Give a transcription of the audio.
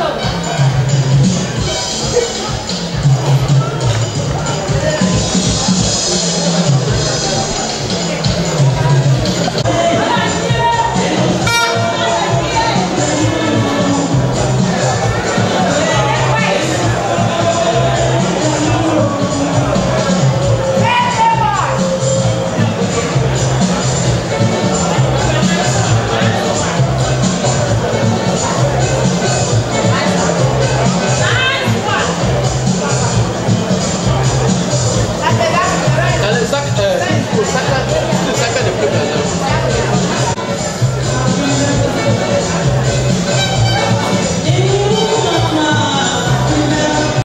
쳤다.